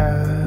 have